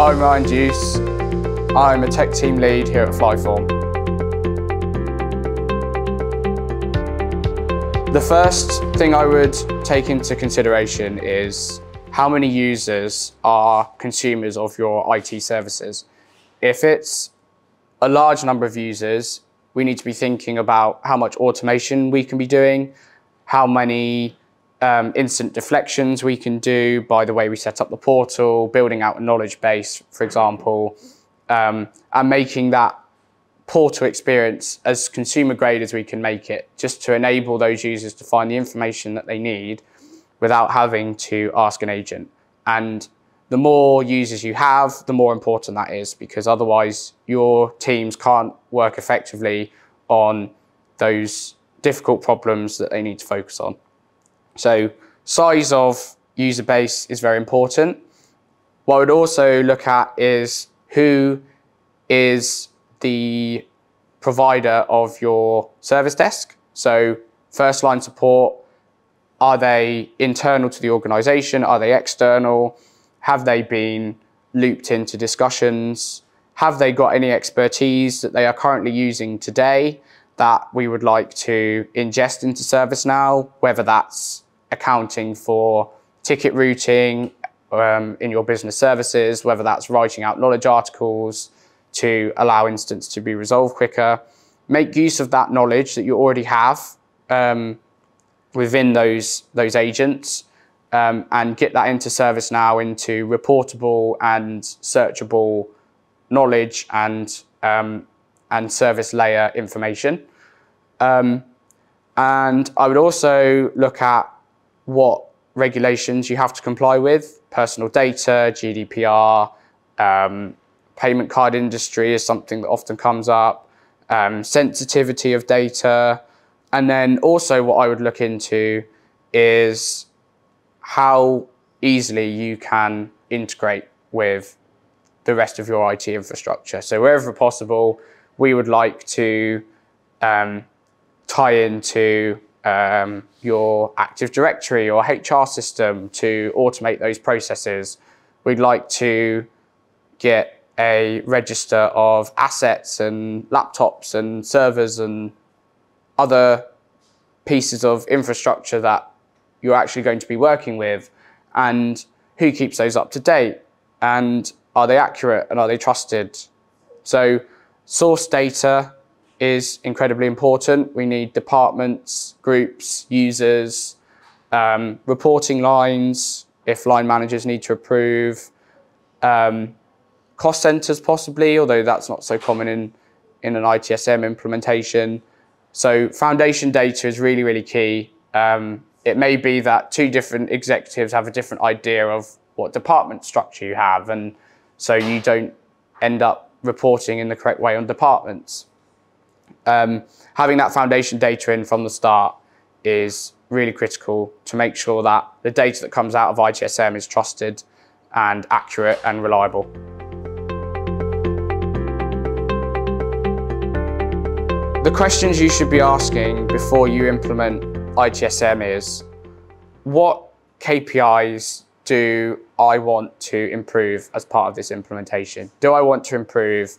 I'm Ryan Duce. I'm a tech team lead here at Flyform. The first thing I would take into consideration is how many users are consumers of your IT services. If it's a large number of users, we need to be thinking about how much automation we can be doing, how many um, instant deflections we can do by the way we set up the portal, building out a knowledge base, for example, um, and making that portal experience as consumer grade as we can make it, just to enable those users to find the information that they need without having to ask an agent. And the more users you have, the more important that is because otherwise your teams can't work effectively on those difficult problems that they need to focus on. So size of user base is very important. What I would also look at is who is the provider of your service desk. So first line support, are they internal to the organization? Are they external? Have they been looped into discussions? Have they got any expertise that they are currently using today that we would like to ingest into ServiceNow, whether that's accounting for ticket routing um, in your business services, whether that's writing out knowledge articles to allow incidents to be resolved quicker. Make use of that knowledge that you already have um, within those, those agents um, and get that into ServiceNow into reportable and searchable knowledge and, um, and service layer information. Um, and I would also look at what regulations you have to comply with, personal data, GDPR, um, payment card industry is something that often comes up, um, sensitivity of data, and then also what I would look into is how easily you can integrate with the rest of your IT infrastructure. So wherever possible, we would like to um, tie into um, your Active Directory or HR system to automate those processes. We'd like to get a register of assets and laptops and servers and other pieces of infrastructure that you're actually going to be working with and who keeps those up to date and are they accurate and are they trusted? So source data is incredibly important. We need departments, groups, users, um, reporting lines, if line managers need to approve, um, cost centers possibly, although that's not so common in, in an ITSM implementation. So foundation data is really, really key. Um, it may be that two different executives have a different idea of what department structure you have, and so you don't end up reporting in the correct way on departments. Um, having that foundation data in from the start is really critical to make sure that the data that comes out of ITSM is trusted and accurate and reliable. The questions you should be asking before you implement ITSM is, what KPIs do I want to improve as part of this implementation? Do I want to improve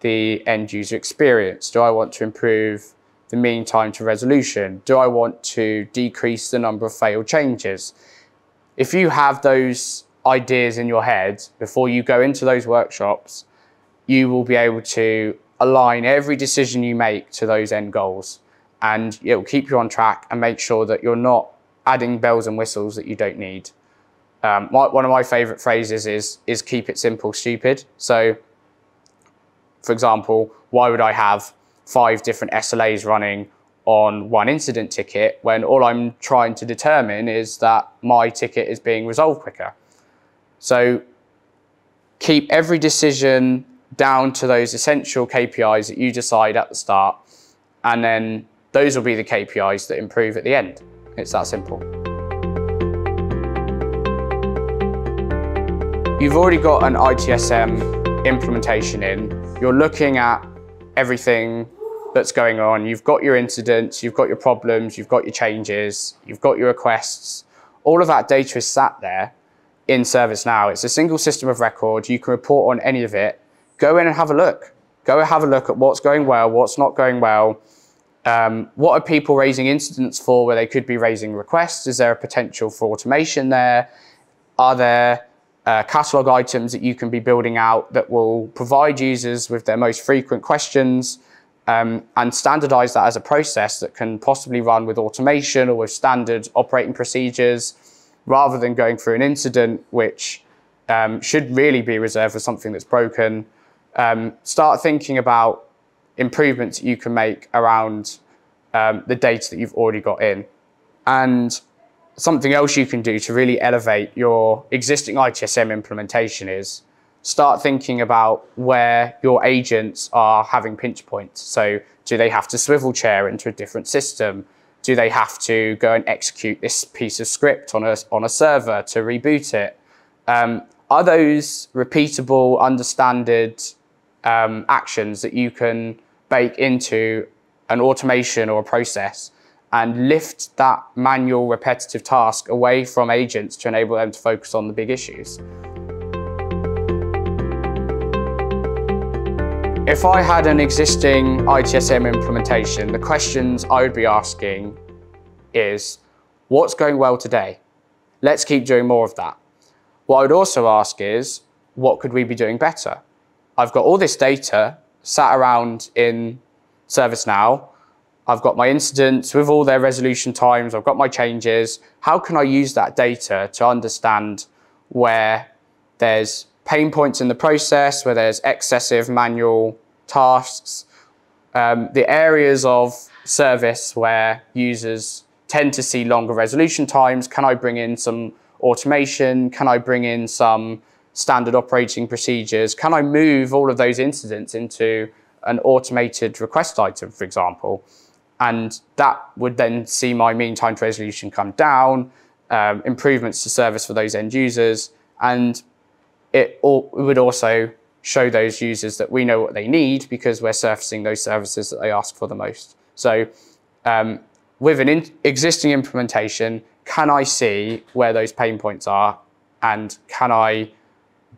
the end user experience? Do I want to improve the mean time to resolution? Do I want to decrease the number of failed changes? If you have those ideas in your head before you go into those workshops, you will be able to align every decision you make to those end goals and it will keep you on track and make sure that you're not adding bells and whistles that you don't need. Um, my, one of my favorite phrases is, is keep it simple, stupid. So for example, why would I have five different SLAs running on one incident ticket when all I'm trying to determine is that my ticket is being resolved quicker? So keep every decision down to those essential KPIs that you decide at the start, and then those will be the KPIs that improve at the end. It's that simple. You've already got an ITSM implementation in, you're looking at everything that's going on. You've got your incidents, you've got your problems, you've got your changes, you've got your requests. All of that data is sat there. in ServiceNow. It's a single system of record. You can report on any of it. Go in and have a look. Go and have a look at what's going well, what's not going well. Um, what are people raising incidents for where they could be raising requests? Is there a potential for automation there? Are there uh, catalog items that you can be building out that will provide users with their most frequent questions um, and standardize that as a process that can possibly run with automation or with standard operating procedures rather than going through an incident which um, should really be reserved for something that's broken. Um, start thinking about improvements you can make around um, the data that you've already got in. And something else you can do to really elevate your existing ITSM implementation is start thinking about where your agents are having pinch points. So do they have to swivel chair into a different system? Do they have to go and execute this piece of script on a, on a server to reboot it? Um, are those repeatable, understanded um, actions that you can bake into an automation or a process and lift that manual repetitive task away from agents to enable them to focus on the big issues. If I had an existing ITSM implementation, the questions I would be asking is, what's going well today? Let's keep doing more of that. What I would also ask is, what could we be doing better? I've got all this data sat around in ServiceNow. I've got my incidents with all their resolution times. I've got my changes. How can I use that data to understand where there's pain points in the process, where there's excessive manual tasks, um, the areas of service where users tend to see longer resolution times. Can I bring in some automation? Can I bring in some standard operating procedures? Can I move all of those incidents into an automated request item, for example? And that would then see my mean time to resolution come down, um, improvements to service for those end users, and it, all, it would also show those users that we know what they need because we're surfacing those services that they ask for the most. So um, with an in existing implementation, can I see where those pain points are and can I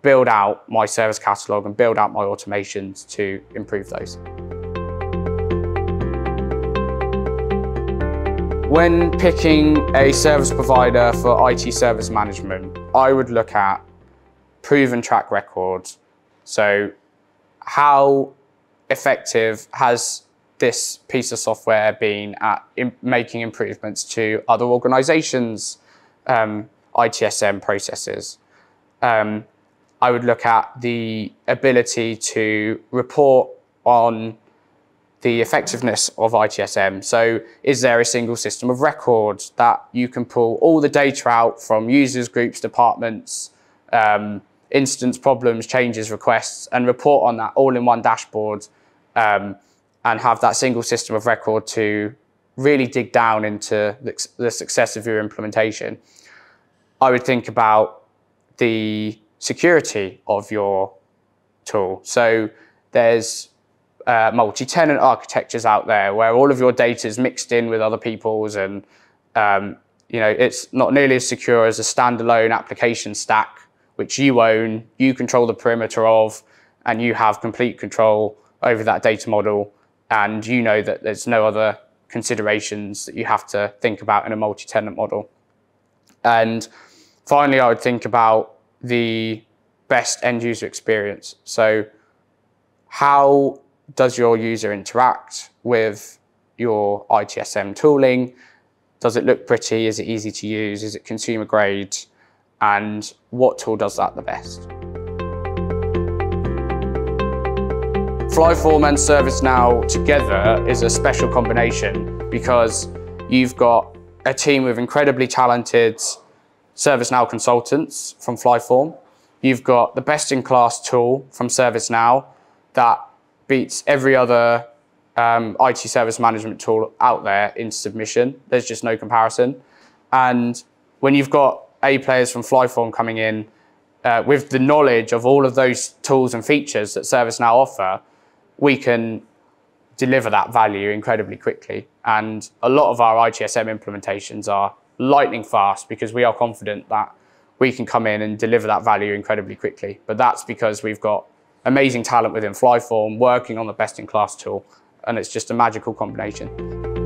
build out my service catalog and build out my automations to improve those. When picking a service provider for IT service management, I would look at proven track records. So how effective has this piece of software been at making improvements to other organizations' um, ITSM processes? Um, I would look at the ability to report on the effectiveness of ITSM. So is there a single system of records that you can pull all the data out from users, groups, departments, um, instance problems, changes, requests, and report on that all in one dashboard um, and have that single system of record to really dig down into the, the success of your implementation. I would think about the security of your tool. So there's uh, multi-tenant architectures out there where all of your data is mixed in with other people's and um, you know it's not nearly as secure as a standalone application stack which you own, you control the perimeter of, and you have complete control over that data model and you know that there's no other considerations that you have to think about in a multi-tenant model. And finally, I would think about the best end user experience. So how does your user interact with your ITSM tooling? Does it look pretty? Is it easy to use? Is it consumer grade? And what tool does that the best? Flyform and ServiceNow together is a special combination because you've got a team with incredibly talented ServiceNow consultants from Flyform. You've got the best-in-class tool from ServiceNow that beats every other um, IT service management tool out there in submission. There's just no comparison. And when you've got A players from Flyform coming in uh, with the knowledge of all of those tools and features that ServiceNow offer, we can deliver that value incredibly quickly. And a lot of our ITSM implementations are lightning fast because we are confident that we can come in and deliver that value incredibly quickly. But that's because we've got amazing talent within Flyform working on the best in class tool, and it's just a magical combination.